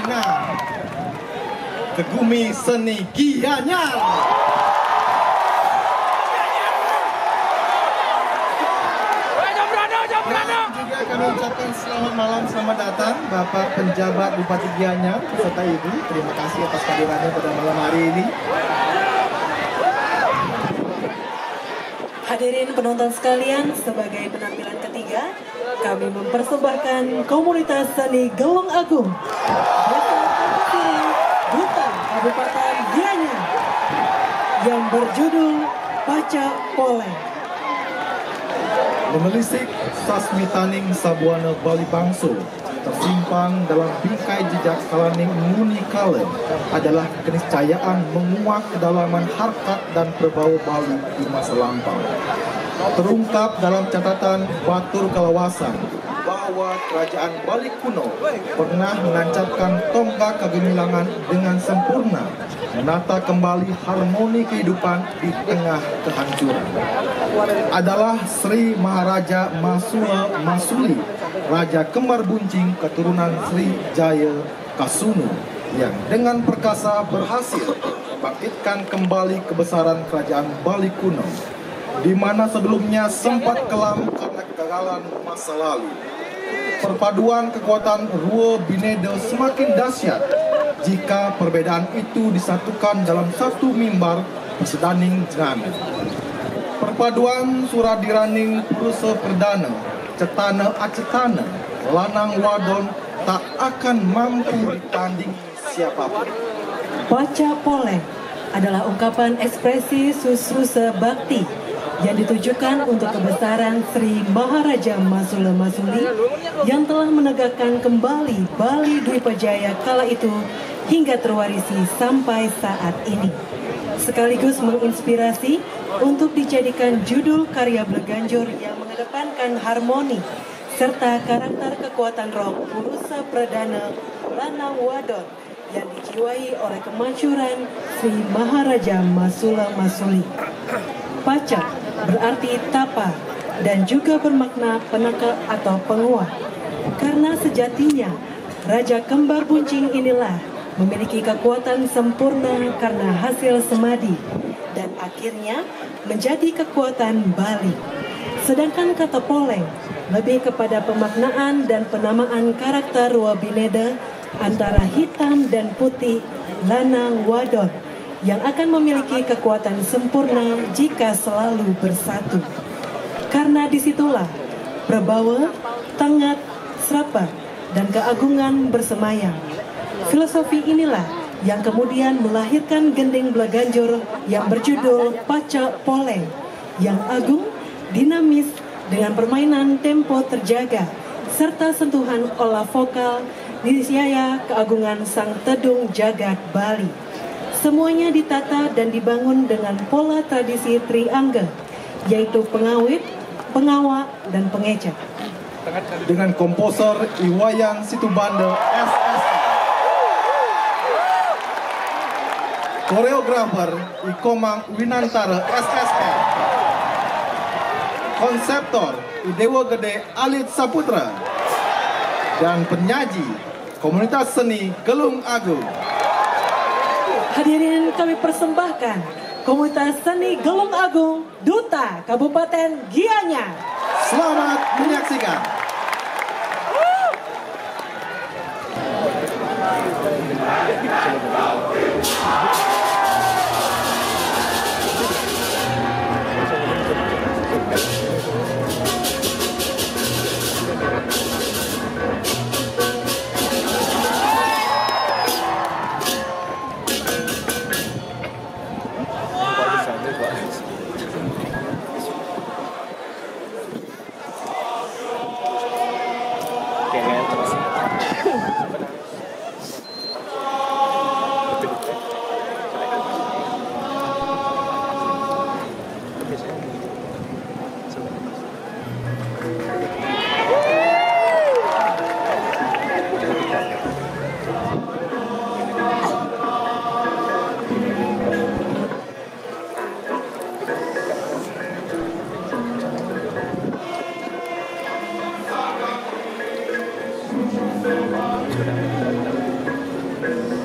Gianyar Kegumi Seni Gianyar juga kami ucapkan selamat malam, selamat datang Bapak Penjabat Bupati Gianyar serta Ibu. Terima kasih atas kehadirannya pada malam hari ini. Hadirin penonton sekalian, sebagai penampilan ketiga, kami mempersembahkan komunitas seni Gelong Agung. Kabupaten Gianyar yang berjudul Baca Poleng. Memelisik Sasmitaning Sabuana Bali Bangso tersimpan dalam bingkai jejak Kalaning Muni Kale adalah keniscayaan menguak kedalaman harkat dan berbau Bali di masa lampau. Terungkap dalam catatan Batur Kalawasan bahwa kerajaan Bali kuno pernah menancapkan tonggak kegemilangan dengan sempurna menata kembali harmoni kehidupan di tengah kehancuran adalah Sri Maharaja Masula Masuli, Raja Kembar Buncing keturunan Sri Jaya Kasunu yang dengan perkasa berhasil membangkitkan kembali kebesaran kerajaan Bali kuno di mana sebelumnya sempat kelam karena kegagalan masa lalu. Perpaduan kekuatan Ruo Binedo semakin dahsyat jika perbedaan itu disatukan dalam satu mimbar persedaning jenana. Perpaduan Suradiraning Purusa Perdana, Cetana Acetana, Lanang Wadon tak akan mampu ditanding siapa pun. Baca Poleng adalah ungkapan ekspresi susrusa bakti yang ditujukan untuk kebesaran Sri Maharaja Masula Masuli yang telah menegakkan kembali Bali Dwipajaya kala itu hingga terwarisi sampai saat ini. Sekaligus menginspirasi untuk dijadikan judul karya Bleganjor yang mengedepankan harmoni serta karakter kekuatan roh Purusa Perdana Lanang Wadon yang dijiwai oleh kemasyuran Sri Maharaja Masula Masuli. Paca berarti tapa dan juga bermakna penangkal atau penguat. Karena sejatinya Raja Kembar Buncing inilah memiliki kekuatan sempurna karena hasil semadi dan akhirnya menjadi kekuatan Bali. Sedangkan kata poleng lebih kepada pemaknaan dan penamaan karakter Wabineda antara hitam dan putih lanang wadon yang akan memiliki kekuatan sempurna jika selalu bersatu. Karena di situlah Prabawa, Tangat, Srapa, dan keagungan bersemayam. Filosofi inilah yang kemudian melahirkan gending Blaganjor yang berjudul Paca Poleng, yang agung, dinamis, dengan permainan tempo terjaga, serta sentuhan olah vokal niscaya keagungan sang tedung jagat Bali. Semuanya ditata dan dibangun dengan pola tradisi triangga, yaitu pengawit, pengawak, dan pengecat. Dengan komposer Iwayan Situbanda SSK. Koreografer Ikomang Winantara SSK. Konseptor Idewo Gede Alit Saputra. Dan penyaji Komunitas Seni Gelung Agung. Hadirin kami persembahkan komunitas seni Gelung Agung Duta Kabupaten Gianyar. Selamat menyaksikan. Woo! Thank you.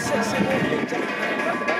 se,